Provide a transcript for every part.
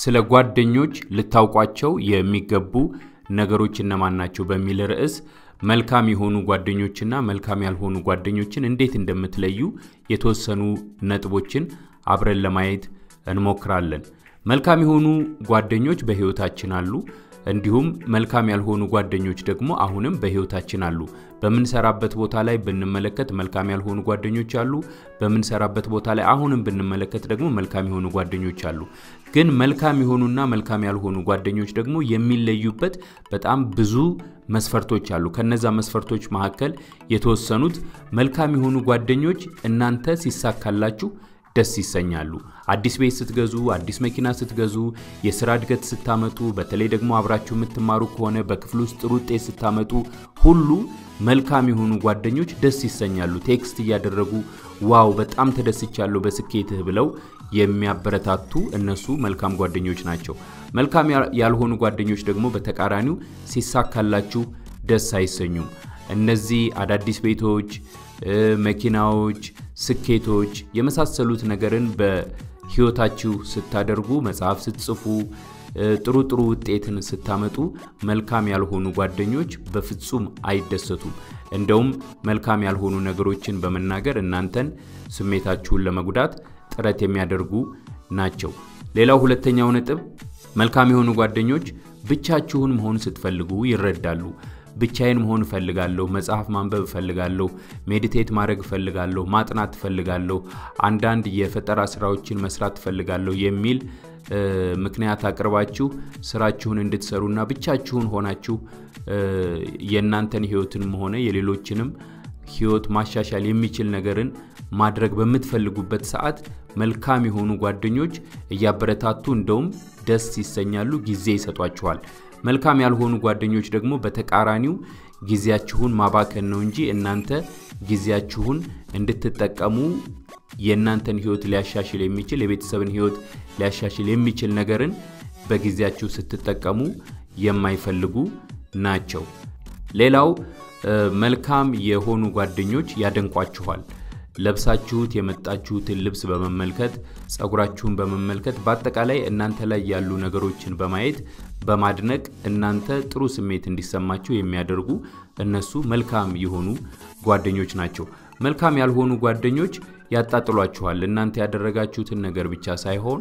ስለ ጓደኞች ልታውቋቸው የሚገቡ ነገሮች እነማን ናቸው በሚል ርዕስ መልካም የሆኑ ጓደኞችና መልካም ያልሆኑ ጓደኞችን እንዴት እንደምትለዩ የተወሰኑ ነጥቦችን አብረን ለማየት እንሞክራለን። መልካም የሆኑ ጓደኞች በሕይወታችን አሉ። እንዲሁም መልካም ያልሆኑ ጓደኞች ደግሞ አሁንም በሕይወታችን አሉ። በምንሰራበት ቦታ ላይ ብንመለከት መልካም ያልሆኑ ጓደኞች አሉ። በምንሰራበት ቦታ ላይ አሁንም ብንመለከት ደግሞ መልካም የሆኑ ጓደኞች አሉ። ግን መልካም የሆኑና መልካም ያልሆኑ ጓደኞች ደግሞ የሚለዩበት በጣም ብዙ መስፈርቶች አሉ። ከነዛ መስፈርቶች መካከል የተወሰኑት መልካም የሆኑ ጓደኞች እናንተ ሲሳካላችሁ ደስ ይሰኛሉ። አዲስ ቤት ስትገዙ፣ አዲስ መኪና ስትገዙ፣ የስራ እድገት ስታመጡ፣ በተለይ ደግሞ አብራችሁ የምትማሩ ከሆነ በክፍል ውስጥ ጥሩ ውጤት ስታመጡ ሁሉ መልካም የሆኑ ጓደኞች ደስ ይሰኛሉ። text እያደረጉ wow በጣም ተደስቻለሁ በስኬትህ ብለው የሚያበረታቱ እነሱ መልካም ጓደኞች ናቸው። መልካም ያልሆኑ ጓደኞች ደግሞ በተቃራኒው ሲሳካላችሁ ደስ አይሰኙም። እነዚህ አዳዲስ ቤቶች፣ መኪናዎች፣ ስኬቶች የመሳሰሉት ነገርን በህይወታችሁ ስታደርጉ መጽሐፍ ስትጽፉ ጥሩ ጥሩ ውጤትን ስታመጡ መልካም ያልሆኑ ጓደኞች በፍጹም አይደሰቱም። እንደውም መልካም ያልሆኑ ነገሮችን በመናገር እናንተን ስሜታችሁን ለመጉዳት ጥረት የሚያደርጉ ናቸው። ሌላው ሁለተኛው ነጥብ መልካም የሆኑ ጓደኞች ብቻችሁን መሆን ስትፈልጉ ይረዳሉ። ብቻዬን መሆን እፈልጋለሁ፣ መጽሐፍ ማንበብ እፈልጋለሁ፣ ሜዲቴት ማድረግ እፈልጋለሁ፣ ማጥናት እፈልጋለሁ፣ አንዳንድ የፈጠራ ስራዎችን መስራት እፈልጋለሁ የሚል ምክንያት አቅርባችሁ ስራችሁን እንድትሰሩና ብቻችሁን ሆናችሁ የእናንተን ህይወትንም ሆነ የሌሎችንም ህይወት ማሻሻል የሚችል ነገርን ማድረግ በምትፈልጉበት ሰዓት መልካም የሆኑ ጓደኞች እያበረታቱ እንደውም ደስ ይሰኛሉ፣ ጊዜ ይሰጧችኋል። መልካም ያልሆኑ ጓደኞች ደግሞ በተቃራኒው ጊዜያችሁን ማባከን ነው እንጂ እናንተ ጊዜያችሁን እንድትጠቀሙ የእናንተን ህይወት ሊያሻሽል የሚችል የቤተሰብን ህይወት ሊያሻሽል የሚችል ነገርን በጊዜያችሁ ስትጠቀሙ የማይፈልጉ ናቸው። ሌላው መልካም የሆኑ ጓደኞች ያደንቋችኋል። ለብሳችሁት የመጣችሁትን ልብስ በመመልከት ጸጉራችሁን በመመልከት በአጠቃላይ እናንተ ላይ ያሉ ነገሮችን በማየት በማድነቅ እናንተ ጥሩ ስሜት እንዲሰማችሁ የሚያደርጉ እነሱ መልካም የሆኑ ጓደኞች ናቸው። መልካም ያልሆኑ ጓደኞች ያጣጥሏችኋል። እናንተ ያደረጋችሁትን ነገር ብቻ ሳይሆን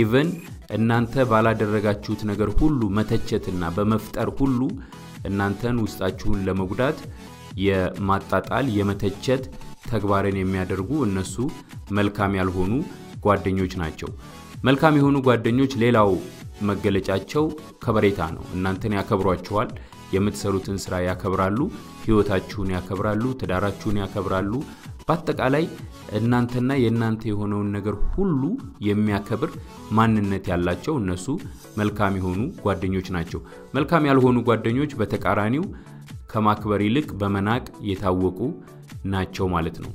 even እናንተ ባላደረጋችሁት ነገር ሁሉ መተቸትና በመፍጠር ሁሉ እናንተን ውስጣችሁን ለመጉዳት የማጣጣል የመተቸት ተግባርን የሚያደርጉ እነሱ መልካም ያልሆኑ ጓደኞች ናቸው። መልካም የሆኑ ጓደኞች ሌላው መገለጫቸው ከበሬታ ነው። እናንተን ያከብሯችኋል። የምትሰሩትን ስራ ያከብራሉ። ህይወታችሁን ያከብራሉ። ትዳራችሁን ያከብራሉ። በአጠቃላይ እናንተና የእናንተ የሆነውን ነገር ሁሉ የሚያከብር ማንነት ያላቸው እነሱ መልካም የሆኑ ጓደኞች ናቸው። መልካም ያልሆኑ ጓደኞች በተቃራኒው ከማክበር ይልቅ በመናቅ የታወቁ ናቸው ማለት ነው።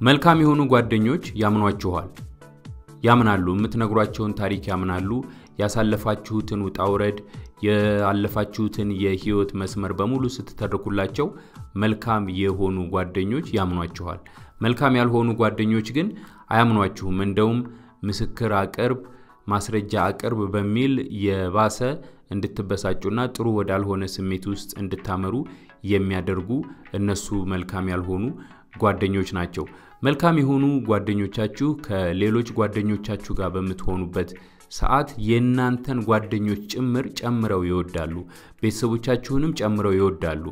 መልካም የሆኑ ጓደኞች ያምኗችኋል፣ ያምናሉ። የምትነግሯቸውን ታሪክ ያምናሉ። ያሳለፋችሁትን ውጣ ውረድ፣ ያለፋችሁትን የህይወት መስመር በሙሉ ስትተርኩላቸው መልካም የሆኑ ጓደኞች ያምኗችኋል። መልካም ያልሆኑ ጓደኞች ግን አያምኗችሁም። እንደውም ምስክር አቅርብ፣ ማስረጃ አቅርብ በሚል የባሰ እንድትበሳጩና ጥሩ ወዳልሆነ ስሜት ውስጥ እንድታመሩ የሚያደርጉ እነሱ መልካም ያልሆኑ ጓደኞች ናቸው። መልካም የሆኑ ጓደኞቻችሁ ከሌሎች ጓደኞቻችሁ ጋር በምትሆኑበት ሰዓት የእናንተን ጓደኞች ጭምር ጨምረው ይወዳሉ። ቤተሰቦቻችሁንም ጨምረው ይወዳሉ።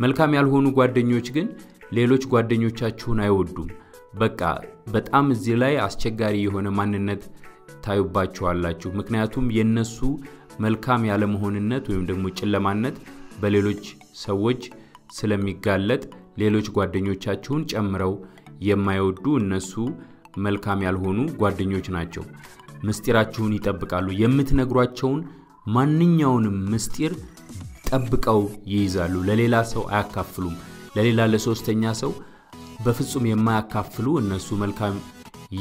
መልካም ያልሆኑ ጓደኞች ግን ሌሎች ጓደኞቻችሁን አይወዱም። በቃ በጣም እዚህ ላይ አስቸጋሪ የሆነ ማንነት ታዩባችኋላችሁ። ምክንያቱም የነሱ መልካም ያለመሆንነት ወይም ደግሞ ጨለማነት በሌሎች ሰዎች ስለሚጋለጥ ሌሎች ጓደኞቻችሁን ጨምረው የማይወዱ እነሱ መልካም ያልሆኑ ጓደኞች ናቸው። ምስጢራችሁን ይጠብቃሉ። የምትነግሯቸውን ማንኛውንም ምስጢር ጠብቀው ይይዛሉ። ለሌላ ሰው አያካፍሉም። ለሌላ ለሶስተኛ ሰው በፍጹም የማያካፍሉ እነሱ መልካም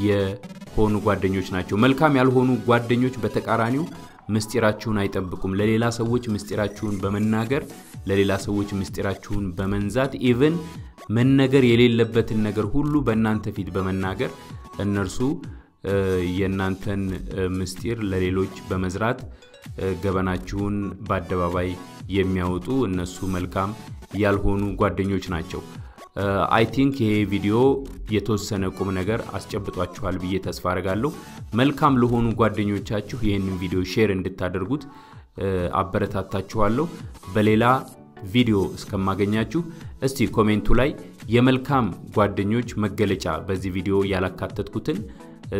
የሆኑ ጓደኞች ናቸው። መልካም ያልሆኑ ጓደኞች በተቃራኒው ምስጢራችሁን አይጠብቁም። ለሌላ ሰዎች ምስጢራችሁን በመናገር ለሌላ ሰዎች ምስጢራችሁን በመንዛት ኢቭን መነገር የሌለበትን ነገር ሁሉ በእናንተ ፊት በመናገር እነርሱ የእናንተን ምስጢር ለሌሎች በመዝራት ገበናችሁን በአደባባይ የሚያወጡ እነሱ መልካም ያልሆኑ ጓደኞች ናቸው። I think ይሄ ቪዲዮ የተወሰነ ቁም ነገር አስጨብጧችኋል ብዬ ተስፋ አድርጋለሁ። መልካም ለሆኑ ጓደኞቻችሁ ይህንን ቪዲዮ share እንድታደርጉት አበረታታችኋለሁ። በሌላ ቪዲዮ እስከማገኛችሁ እስቲ comment ኡ ላይ የመልካም ጓደኞች መገለጫ በዚህ ቪዲዮ ያላካተትኩትን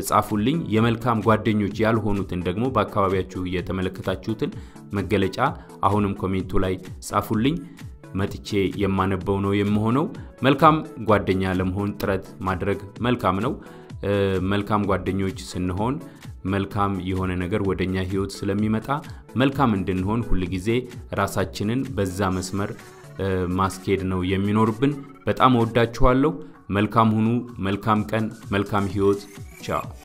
ጻፉልኝ። የመልካም ጓደኞች ያልሆኑትን ደግሞ በአካባቢያችሁ የተመለከታችሁትን መገለጫ አሁንም comment ኡ ላይ ጻፉልኝ። መጥቼ የማነበው ነው የምሆነው። መልካም ጓደኛ ለመሆን ጥረት ማድረግ መልካም ነው። መልካም ጓደኞች ስንሆን መልካም የሆነ ነገር ወደኛ ህይወት ስለሚመጣ መልካም እንድንሆን ሁልጊዜ ራሳችንን በዛ መስመር ማስኬድ ነው የሚኖርብን። በጣም እወዳችኋለሁ። መልካም ሁኑ። መልካም ቀን፣ መልካም ህይወት። ቻው